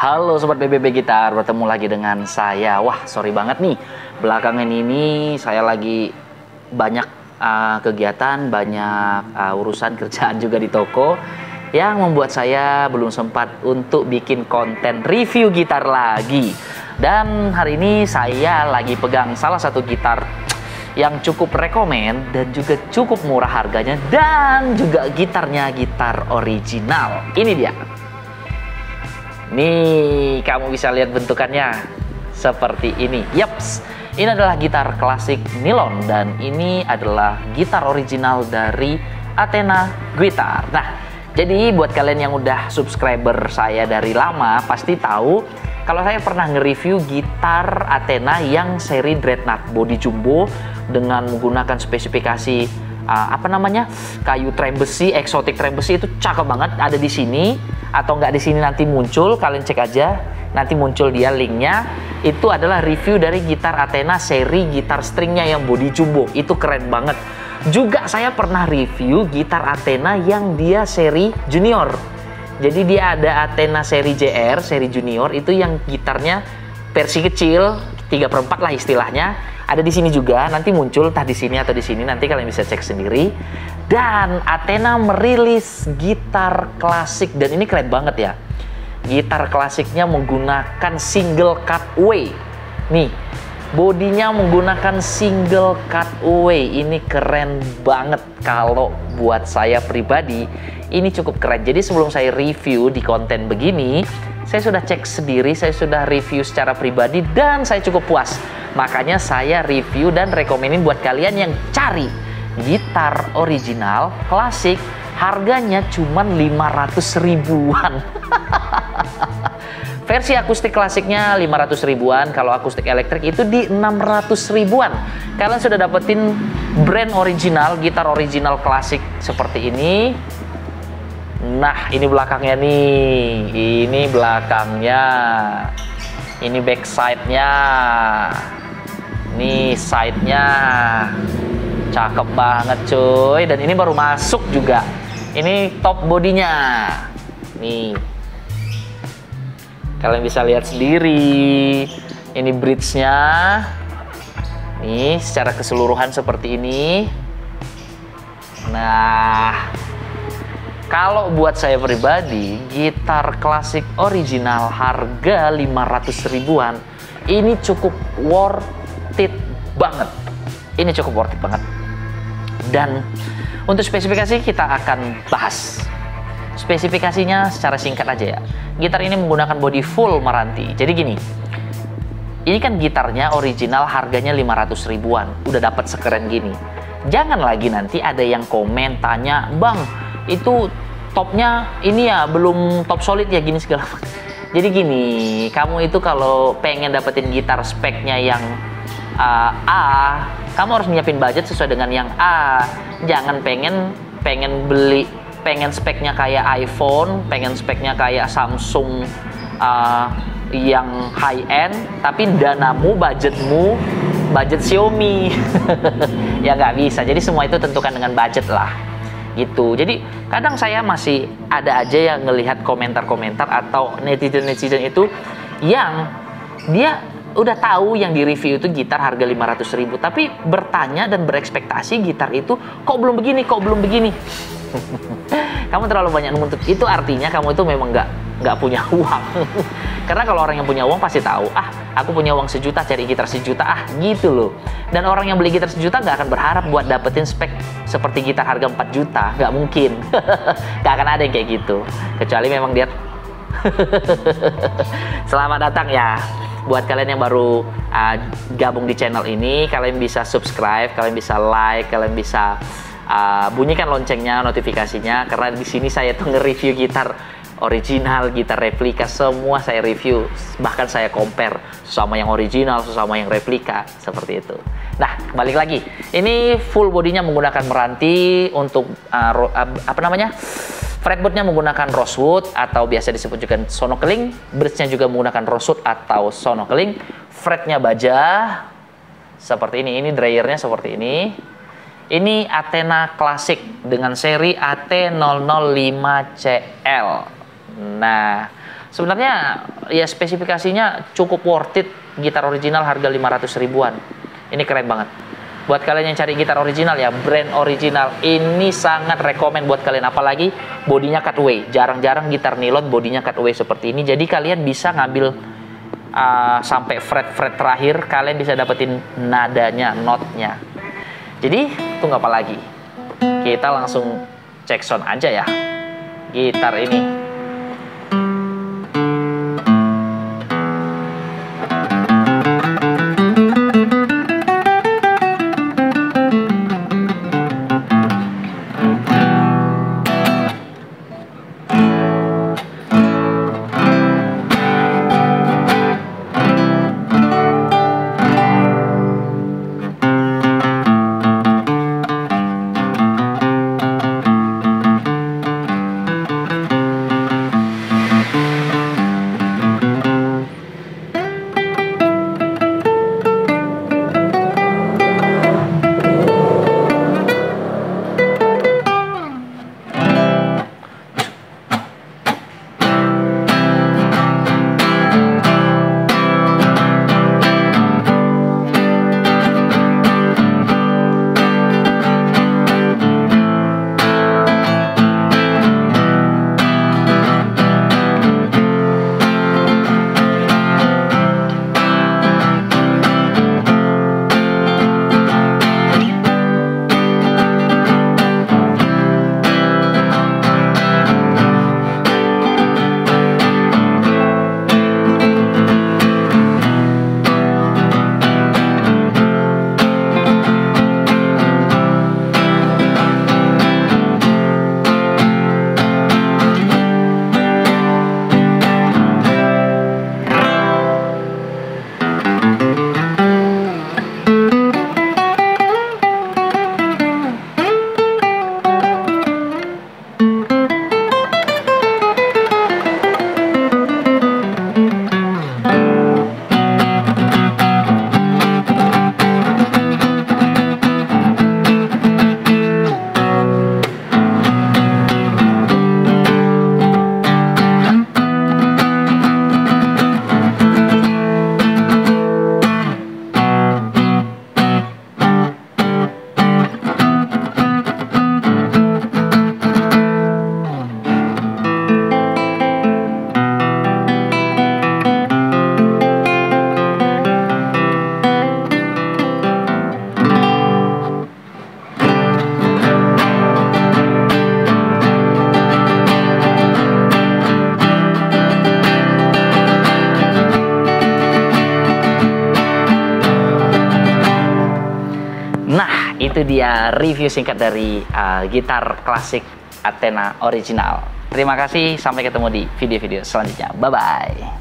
Halo Sobat BBB Gitar, bertemu lagi dengan saya. Wah, sorry banget nih. Belakangan ini saya lagi banyak uh, kegiatan, banyak uh, urusan kerjaan juga di toko yang membuat saya belum sempat untuk bikin konten review gitar lagi. Dan hari ini saya lagi pegang salah satu gitar yang cukup rekomen dan juga cukup murah harganya dan juga gitarnya gitar original. Ini dia. Nih, kamu bisa lihat bentukannya seperti ini. Yaps, ini adalah gitar klasik nilon dan ini adalah gitar original dari Athena Guitar. Nah, jadi buat kalian yang udah subscriber saya dari lama pasti tahu kalau saya pernah nge-review gitar Athena yang seri Dreadnought body jumbo dengan menggunakan spesifikasi uh, apa namanya? Kayu trem besi, eksotik trem besi itu cakep banget ada di sini. Atau nggak di sini nanti muncul kalian cek aja. Nanti muncul dia linknya. Itu adalah review dari gitar Athena seri gitar stringnya yang body jumbo. Itu keren banget. Juga saya pernah review gitar Athena yang dia seri junior. Jadi dia ada Athena seri JR seri junior. Itu yang gitarnya versi kecil 3 per 4 lah istilahnya ada di sini juga nanti muncul entah di sini atau di sini nanti kalian bisa cek sendiri. Dan Athena merilis gitar klasik dan ini keren banget ya. Gitar klasiknya menggunakan single cutaway nih bodinya menggunakan single cutaway ini keren banget kalau buat saya pribadi ini cukup keren jadi sebelum saya review di konten begini saya sudah cek sendiri, saya sudah review secara pribadi dan saya cukup puas. Makanya saya review dan rekomenin buat kalian yang cari gitar original klasik harganya cuma 500 ribuan. Versi akustik klasiknya 500 ribuan, kalau akustik elektrik itu di 600 ribuan. Kalian sudah dapetin brand original, gitar original klasik seperti ini Nah, ini belakangnya nih. Ini belakangnya. Ini backside-nya. Nih side-nya. Cakep banget cuy. Dan ini baru masuk juga. Ini top bodinya. Nih. Kalian bisa lihat sendiri. Ini bridge-nya. Nih, secara keseluruhan seperti ini. Nah, kalau buat saya pribadi, gitar klasik original harga 500 ribuan ini cukup worth it banget. Ini cukup worth it banget. Dan untuk spesifikasi kita akan bahas. Spesifikasinya secara singkat aja ya. Gitar ini menggunakan body full Maranti. Jadi gini, ini kan gitarnya original harganya 500 ribuan. Udah dapat sekeren gini. Jangan lagi nanti ada yang komen tanya, "Bang, itu topnya ini ya belum top solid ya gini segala jadi gini kamu itu kalau pengen dapetin gitar speknya yang uh, A kamu harus nyiapin budget sesuai dengan yang A jangan pengen pengen beli pengen speknya kayak iPhone pengen speknya kayak Samsung uh, yang high end tapi danamu budgetmu budget Xiaomi. Ya nggak bisa. Jadi semua itu tentukan dengan budget lah. Gitu. Jadi kadang saya masih ada aja yang ngelihat komentar-komentar atau netizen-netizen itu yang dia udah tahu yang di review itu gitar harga 500 ribu tapi bertanya dan berekspektasi gitar itu kok belum begini? Kok belum begini kamu terlalu banyak menuntut. Itu artinya kamu itu memang nggak nggak punya uang. Karena kalau orang yang punya uang pasti tahu ah aku punya uang sejuta cari gitar sejuta ah gitu loh. Dan orang yang beli gitar sejuta nggak akan berharap buat dapetin spek seperti gitar harga 4 juta. Nggak mungkin. Nggak akan ada yang kayak gitu. Kecuali memang dia selamat datang ya. Buat kalian yang baru uh, gabung di channel ini kalian bisa subscribe kalian bisa like kalian bisa uh, bunyikan loncengnya notifikasinya karena di sini saya tuh nge-review gitar original, gitar replika, semua saya review. Bahkan saya compare sama yang original, sama yang replika, seperti itu. Nah, balik lagi. Ini full bodinya menggunakan meranti untuk uh, apa namanya? Fretboardnya menggunakan rosewood atau biasa disebut juga sonokeling. Bridge-nya juga menggunakan rosewood atau sonokeling. Fretnya baja seperti ini. Ini dryernya seperti ini. Ini Athena Classic dengan seri AT005CL. Nah, sebenarnya ya spesifikasinya cukup worth it. Gitar original harga 500 ribuan. Ini keren banget. Buat kalian yang cari gitar original ya brand original ini sangat rekomend buat kalian. Apalagi bodinya cutaway jarang-jarang gitar nilon bodinya cutaway seperti ini. Jadi kalian bisa ngambil uh, sampai fret-fret terakhir kalian bisa dapetin nadanya notnya jadi tunggu apa lagi? Kita langsung cek sound aja ya. Gitar ini itu dia review singkat dari uh, gitar klasik Athena original. Terima kasih, sampai ketemu di video-video selanjutnya. Bye-bye.